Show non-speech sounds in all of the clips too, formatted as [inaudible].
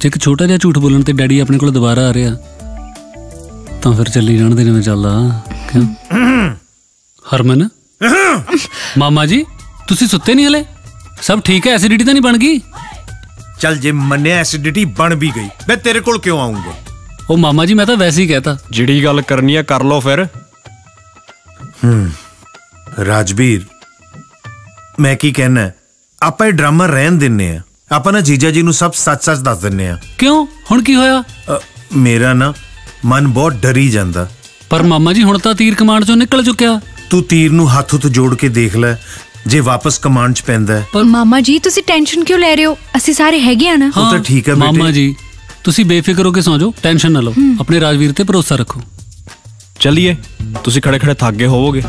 ਜੇ ਇੱਕ ਛੋਟਾ ਜਿਹਾ ਝੂਠ ਬੋਲਣ ਤੇ ਡੈਡੀ ਆਪਣੇ ਕੋਲ ਦੁਬਾਰਾ ਆ ਰਿਹਾ ਤਾਂ ਫਿਰ ਚੱਲੀ ਜਾਣ ਦੇ ਜਿਵੇਂ ਚੱਲਦਾ ਕਿਉਂ? ਹਰਮਨ? ਮਾਮਾ ਜੀ ਤੁਸੀਂ ਸੁੱਤੇ ਨਹੀਂ ਹਲੇ? ਸਭ ਠੀਕ ਹੈ? ਐਸਿਡਿਟੀ ਤਾਂ ਨਹੀਂ ਬਣ ਗਈ? ਚੱਲ ਜੇ ਮੰਨਿਆ ਐਸਿਡਿਟੀ ਬਣ ਵੀ ਗਈ ਮੈਂ ਤੇਰੇ ਕੋਲ ਕਿਉਂ ਆਉਂਗਾ ਉਹ ਮਾਮਾ ਜੀ ਮੈਂ ਤਾਂ ਵੈਸੇ ਹੀ ਕਹਿਤਾ। ਜਿਹੜੀ ਗੱਲ ਕਰਨੀ ਆ ਕਰ ਲਓ ਫਿਰ। ਰਾਜਵੀਰ ਮੈਂ ਕੀ ਕਹਿਣਾ ਆਪਾਂ ਇਹ ਡਰਾਮਾ ਰਹਿਣ ਦਿੰਨੇ ਆ। ਆਪਾਂ ਨਾ ਜੀਜਾ ਜੀ ਨੂੰ ਸਭ ਸੱਚ-ਸੱਚ ਦੱਸ ਦਿੰਨੇ ਆ। ਕਿਉਂ? ਹੁਣ ਕੀ ਹੋਇਆ? ਮੇਰਾ ਨਾ ਮਨ ਬਹੁਤ ਡਰੀ ਜਾਂਦਾ। ਪਰ ਮਾਮਾ ਜੀ ਹੁਣ ਤਾਂ ਤੀਰ ਕਮਾਂਡ ਚੋਂ ਨਿਕਲ ਚੁੱਕਿਆ। ਤੂੰ ਤੀਰ ਨੂੰ ਹੱਥ ਉੱਤੇ ਜੋੜ ਕੇ ਦੇਖ ਲੈ ਜੇ ਵਾਪਸ ਕਮਾਂਡ 'ਚ ਪੈਂਦਾ ਹੈ, ਪਰ ਮਾਮਾ ਜੀ ਤੁਸੀਂ ਟੈਨਸ਼ਨ ਕਿਉਂ ਲੈ ਰਹੇ ਹੋ? ਅਸੀਂ ਸਾਰੇ ਹੈਗੇ ਆ ਨਾ। ਉਹ ਤਾਂ ਠੀਕ ਹੈ ਬੇਟੇ। ਮਾਮਾ ਜੀ ਤੁਸੀਂ ਬੇਫਿਕਰ ਹੋ ਕੇ ਸੌਂ ਜਾਓ ਟੈਨਸ਼ਨ ਨਾ ਲਓ। ਆਪਣੇ ਰਾਜਵੀਰ ਤੇ ਭਰੋਸਾ ਰੱਖੋ। ਚੱਲੀਏ। ਤੁਸੀਂ ਖੜੇ ਖੜੇ ਥੱਕ ਗਏ ਹੋਵੋਗੇ।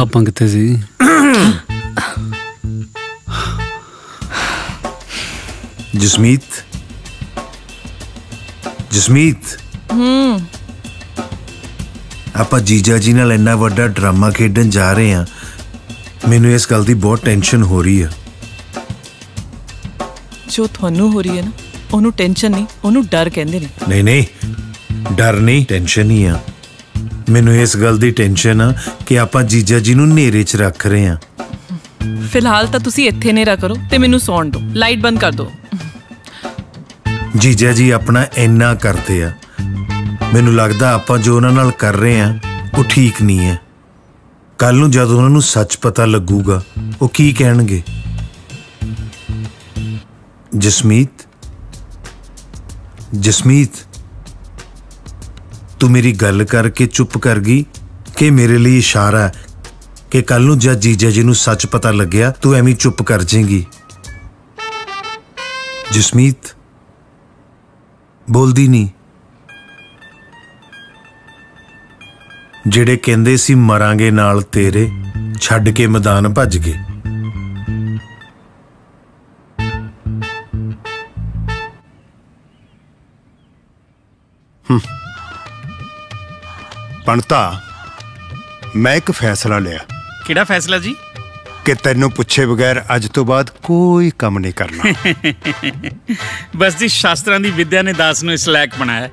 ਆਪਾਂ ਕਿੱਥੇ ਸੀ? ਜਸਮੀਤ? ਜਸਮੀਤ? ਹੂੰ। ਆਪਾਂ ਜੀਜਾ ਜੀ ਨਾਲ ਇੰਨਾ ਵੱਡਾ ਡਰਾਮਾ ਖੇਡਣ ਜਾ ਰਹੇ ਹਾਂ ਮੈਨੂੰ ਇਸ ਗੱਲ ਦੀ ਬਹੁਤ ਟੈਨਸ਼ਨ ਹੋ ਰਹੀ ਹੈ ਜੋ ਤੁਹਾਨੂੰ ਹੋ ਰਹੀ ਹੈ ਨਾ ਉਹਨੂੰ ਟੈਨਸ਼ਨ ਨਹੀਂ ਉਹਨੂੰ ਡਰ ਕਹਿੰਦੇ ਨੇ। ਨਹੀਂ ਨਹੀਂ ਡਰ ਨਹੀਂ ਟੈਨਸ਼ਨ ਹੀ ਆ। ਮੈਨੂੰ ਇਸ ਗੱਲ ਦੀ ਟੈਨਸ਼ਨ ਆ ਕਿ ਆਪਾਂ ਜੀਜਾ ਜੀ ਨੂੰ ਨੇਰੇ 'ਚ ਰੱਖ ਰਹੇ ਹਾਂ ਫਿਲਹਾਲ ਤਾਂ ਤੁਸੀਂ ਇੱਥੇ ਨੇਰਾ ਕਰੋ ਤੇ ਮੈਨੂੰ ਸੌਣ ਦਿਓ। ਲਾਈਟ ਬੰਦ ਕਰ ਦਿਓ। ਜੀਜਾ ਜੀ ਆਪਣਾ ਇੰਨਾ ਕਰਦੇ ਆ। ਮੈਨੂੰ ਲੱਗਦਾ ਆਪਾਂ ਜੋ ਉਹਨਾਂ ਨਾਲ ਕਰ ਰਹੇ ਆ ਉਹ ਠੀਕ ਨਹੀਂ ਹੈ ਕੱਲ ਨੂੰ ਜਦ ਉਹਨਾਂ ਨੂੰ ਸੱਚ ਪਤਾ ਲੱਗੂਗਾ ਉਹ ਕੀ ਕਹਿਣਗੇ? ਜਸਮੀਤ? ਜਸਮੀਤ? ਤੂੰ ਮੇਰੀ ਗੱਲ ਕਰਕੇ ਚੁੱਪ ਕਰ ਗਈ ਕਿ ਮੇਰੇ ਲਈ ਇਸ਼ਾਰਾ ਕਿ ਕੱਲ ਨੂੰ ਜਦ ਜੀਜਾ ਜੀ ਨੂੰ ਸੱਚ ਪਤਾ ਲੱਗਿਆ, ਤੂੰ ਐਵੇਂ ਚੁੱਪ ਕਰ ਜਾਏਂਗੀ। ਜਸਮੀਤ, ਬੋਲਦੀ ਨਹੀਂ। ਜਿਹੜੇ ਕਹਿੰਦੇ ਸੀ, ਮਰਾਂਗੇ ਨਾਲ ਤੇਰੇ, ਛੱਡ ਕੇ ਮੈਦਾਨ ਭੱਜ ਗਏ। ਬਣਤਾ ਮੈਂ ਇੱਕ ਫੈਸਲਾ ਲਿਆ। ਕਿਹੜਾ ਫੈਸਲਾ ਜੀ? ਕਿ ਤੈਨੂੰ ਪੁੱਛੇ ਬਗੈਰ ਅੱਜ ਤੋਂ ਬਾਅਦ ਕੋਈ ਕੰਮ ਨਹੀਂ ਕਰਨਾ। [laughs] ਬਸ ਜੀ ਸ਼ਾਸਤਰਾਂ ਦੀ ਵਿਦਿਆ ਨੇ ਦਾਸ ਨੂੰ ਇਸ ਲਾਇਕ ਬਣਾਇਆ।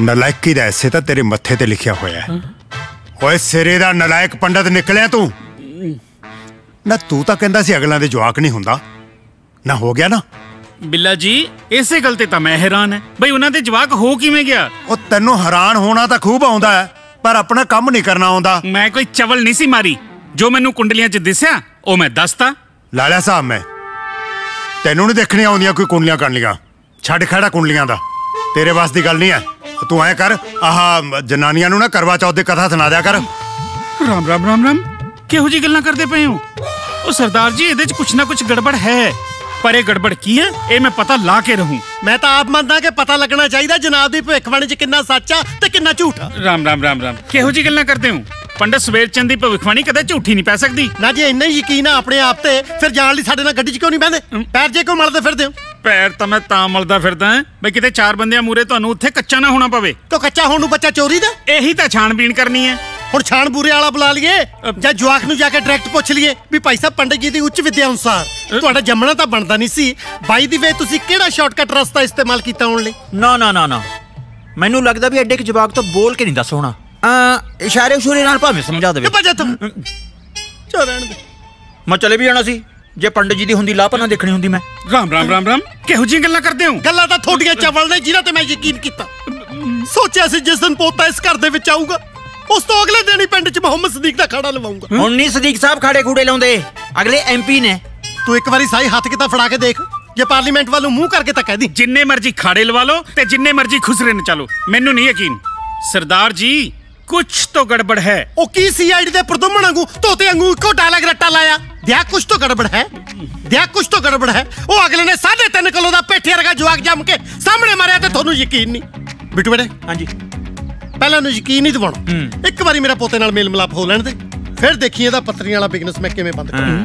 ਨਲਾਇਕੀ ਦਾ ਐਸੇ ਤਾਂ ਤੇਰੇ ਮੱਥੇ ਤੇ ਲਿਖਿਆ ਹੋਇਆ ਹੈ। ਓਏ ਸਿਰੇ ਦਾ ਨਲਾਇਕ ਪੰਡਤ ਨਿਕਲਿਆ ਤੂੰ? ਨਾ ਤੂੰ ਤਾਂ ਕਹਿੰਦਾ ਸੀ ਅਗਲਾਂ ਦੇ ਜਵਾਕ ਨਹੀਂ ਹੁੰਦਾ। ਨਾ ਹੋ ਗਿਆ ਨਾ? ਬਿੱਲਾ ਜੀ ਇਸੇ ਗੱਲ ਤੇ ਤਾਂ ਮੈਂ ਹੈਰਾਨ ਹੈ। ਬਈ ਉਹਨਾਂ ਦੇ ਜਵਾਕ ਹੋ ਕਿਵੇਂ ਗਿਆ? ਉਹ ਤੈਨੂੰ ਹੈਰਾਨ ਹੋਣਾ ਤਾਂ ਖੂਬ ਆਉਂਦਾ ਹੈ। ਪਰ ਆਪਣਾ ਕੰਮ ਨਹੀਂ ਕਰਨਾ ਆਉਂਦਾ। ਮੈਂ ਕੋਈ ਚਵਲ ਨਹੀਂ ਸੀ ਮਾਰੀ। ਜੋ ਮੈਨੂੰ ਕੁੰਡਲੀਆਂ 'ਚ ਦਿਸਿਆ ਉਹ ਮੈਂ ਦੱਸਤਾ। ਲਾਲਿਆ ਸਾਹਿਬ ਮੈਂ ਤੈਨੂੰ ਨਹੀਂ ਦੇਖਣੀ ਆਉਂਦੀਆਂ ਕੋਈ ਕੁੰਡਲੀਆਂ ਕਰਨੀਆਂ ਛੱਡ ਖੜਾ ਕੁੰਡਲੀਆਂ ਦਾ। ਤੇਰੇ ਵਾਸ ਦੀ ਗੱਲ ਨਹੀਂ ਹੈ। ਤੂੰ ਐ ਕਰ ਆਹ ਜਨਾਨੀਆਂ ਨੂੰ ਨਾ ਕਰਵਾ ਚੌਥ ਦੀ ਕਥਾ ਸੁਣਾ ਦਿਆ ਕਰ। ਰਾਮ ਰਾਮ ਰਾਮ ਰਾਮ। ਕਿਹੋ ਜੀ ਗੱਲਾਂ ਕਰਦੇ ਪਏ ਹੋ? ਉਹ ਸਰਦਾਰ ਜੀ ਇਹਦੇ 'ਚ ਕੁਛ ਨਾ ਕੁਛ ਗੜਬੜ ਹੈ। ਪਰ ਇਹ ਗੜਬੜ ਕੀ ਹੈ? ਇਹ ਮੈਂ ਪਤਾ ਲਾ ਕੇ ਰਹੂੰ। ਮੈਂ ਤਾਂ ਆਪ ਮੰਨਦਾ ਕਿ ਪਤਾ ਲੱਗਣਾ ਚਾਹੀਦਾ ਜਨਾਬ ਦੀ ਭਵਿੱਖਬਾਣੀ 'ਚ ਕਿੰਨਾ ਸੱਚ ਆ ਤੇ ਕਿੰਨਾ ਝੂਠ ਆ। ਰਾਮ ਰਾਮ ਰਾਮ ਰਾਮ। ਕਿਹੋ ਜੀ ਗੱਲਾਂ ਕਰਦੇ ਹੋ? ਪੰਡਤ ਸਵੇਰ ਚੰਦ ਦੀ ਭਵਿੱਖਬਾਣੀ ਕਦੇ ਝੂਠੀ ਨਹੀਂ ਪੈ ਸਕਦੀ। ਨਾ ਜੇ ਇੰਨਾ ਹੀ ਯਕੀਨ ਆ ਆਪਣੇ ਆਪ ਤੇ। ਫਿਰ ਜਾਣ ਲਈ ਸਾਡੇ ਨਾਲ ਗੱਡੀ 'ਚ ਕਿਉਂ ਨਹੀਂ ਬਹਿੰਦੇ? ਪੈਰ ਜੇ ਕਿਉਂ ਮਲਦੇ ਫਿਰਦੇ ਹੋ? ਪੈਰ ਤਾਂ ਮੈਂ ਤਾਂ ਮਲਦਾ ਫਿਰਦਾ ਹਾਂ। ਬਈ ਕਿਤੇ ਚਾਰ ਬੰਦਿਆਂ ਮੂਰੇ ਤੁਹਾਨੂੰ ਉੱਥੇ ਕੱਚਾ ਨਾ ਹੋਣਾ ਪਵੇ। ਤੋ ਕੱਚਾ ਹੋਣ ਨੂੰ ਬੱਚਾ ਚੋਰੀ ਦਾ? ਇਹੀ ਤਾਂ ਛਾਣਬੀਣ ਕਰਨੀ ਹੈ। ਹੁਣ ਛਾਣ ਬੂਰੇ ਵਾਲਾ ਬੁਲਾ ਲਈਏ ਜਾਂ ਜਵਾਕ ਨੂੰ ਜਾ ਕੇ ਡਾਇਰੈਕਟ ਪੁੱਛ ਲਈਏ ਵੀ ਭਾਈ ਸਾਹਿਬ ਪੰਡਿਤ ਜੀ ਦੀ ਉੱਚ ਵਿਦਿਆ ਅਨੁਸਾਰ ਤੁਹਾਡਾ ਜੰਮਣਾ ਤਾਂ ਬਣਦਾ ਨਹੀਂ ਸੀ। ਬਾਈ ਦੀ ਵੇ ਤੁਸੀਂ ਕਿਹੜਾ ਸ਼ਾਰਟਕਟ ਰਸਤਾ ਇਸਤੇਮਾਲ ਕੀਤਾ ਹੋਣ ਲਈ? ਨਾ ਨਾ ਨਾ ਨਾ। ਮੈਨੂੰ ਲੱਗਦਾ ਵੀ ਐਡੇ ਕੁ ਜਵਾਕ ਤੋਂ ਬੋਲ ਕੇ ਨਹੀਂ ਦੱਸ ਹੋਣਾ। ਆ ਇਸ਼ਾਰੇ ਉਸ਼ੂਰੇ ਨਾਲ ਭਾਵੇਂ ਸਮਝਾ ਦੇਵੇ। ਭਜਾ ਤੂੰ। ਚੋ ਰਹਿਣ ਦੇ। ਮੈਂ ਚਲੇ ਵੀ ਜਾਣਾ ਸੀ। ਜੇ ਪੰਡਤ ਜੀ ਦੀ ਹੁੰਦੀ ਲਾਪਨਾ ਦੇਖਣੀ ਹੁੰਦੀ ਮੈਂ। ਰਾਮ ਰਾਮ ਰਾਮ ਰਾਮ। ਕਿਹੋ ਜਿਹੀਆਂ ਗੱਲਾਂ ਕਰਦੇ ਹੋ? ਗੱਲਾਂ ਤਾਂ ਤੁਹਾਡੀਆਂ ਚਵਲ ਨੇ ਜਿਨ੍ਹਾਂ ਤੇ ਮੈਂ ਯਕੀਨ ਕੀਤਾ। ਸੋਚਿਆ ਸੀ ਜਿਸ ਦਿਨ ਪੋਤਾ ਇਸ ਘਰ ਦੇ ਵਿੱਚ ਆਊਗਾ। ਉਸ ਤੋਂ ਅਗਲੇ ਦਿਨ ਹੀ ਪਿੰਡ 'ਚ ਮੁਹੰਮਦ ਸਦੀਕ ਦਾ ਖਾੜਾ ਲਵਾਉਂਗਾ। ਹੁਣ ਨਹੀਂ ਸਦੀਕ ਸਾਹਿਬ ਖਾੜੇ ਖੂੜੇ ਲਾਉਂਦੇ। ਅਗਲੇ ਐਮਪੀ ਨੇ। ਤੂੰ ਇੱਕ ਵਾਰੀ ਸਾਈ ਹੱਥ ਕਿਤਾ ਫੜਾ ਕੇ ਦੇਖ। ਜੇ ਪਾਰਲੀਮੈਂਟ ਵੱਲੋਂ ਮੂੰਹ ਕਰਕੇ ਤਾਂ ਕਹਿ ਦੀ। ਜਿੰਨੇ ਮਰਜ਼ੀ ਖਾੜੇ ਲਵਾ ਲਓ ਤੇ ਜਿੰਨੇ ਮਰਜ਼ੀ ਖੁਸਰੇ ਨਚਾਲੋ। ਮੈਨੂੰ ਨਹੀਂ ਯਕੀਨ। ਸਰਦਾਰ ਜੀ ਕੁਛ ਤੋਂ ਗੜਬੜ ਹੈ। ਉਹ ਕੀ ਸੀਆਈਡੀ ਦੇ ਪ੍ਰਦੁਮਨ ਵਾਂਗੂ ਤੋਤੇ ਵਾਂਗੂ ਇੱਕੋ ਡਾਇਲੌਗ ਰੱਟਾ ਲਾਇਆ? ਦਿਆ ਕੁਛ ਤੋਂ ਗੜਬੜ ਹੈ? ਦਿਆ ਕੁਛ ਤੋਂ ਗੜਬੜ ਹੈ? ਉਹ ਅਗਲੇ ਨੇ 3.5 ਕਿਲੋ ਦਾ ਪੇਠੇ ਵਰਗਾ ਜਵਾਕ ਜੰਮ ਕੇ ਸਾਹਮਣੇ ਮਾਰਿਆ ਤੇ ਤੁਹਾਨੂੰ ਯਕੀਨ ਨਹੀਂ। ਬਿੱਟੂ ਬੇਟੇ ਹਾਂਜੀ। ਪਹਿਲਾਂ ਨੂੰ ਯਕੀਨ ਨਹੀਂ ਦਿਵਾਉਣਾ। ਇੱਕ ਵਾਰੀ ਮੇਰਾ ਪੋਤੇ ਨਾਲ ਮੇਲ ਮਿਲਾਪ ਹੋ ਲੈਣ ਦੇ ਫਿਰ ਦੇਖੀ ਇਹਦਾ ਪੱਤਰੀਆਂ ਵਾਲਾ ਬਿਜ਼ਨਸ ਮੈਂ ਕਿਵੇਂ ਬੰਦ ਕਰਾਂ।